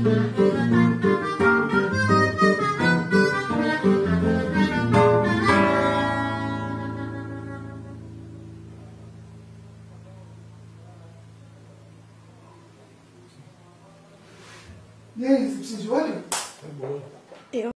E aí, você precisa de óleo? Tá bom.